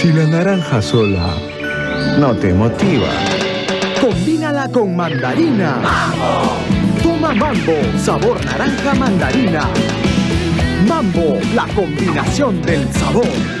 Si la naranja sola no te motiva. Combínala con mandarina. ¡Mambo! Toma Mambo, sabor naranja mandarina. Mambo, la combinación del sabor.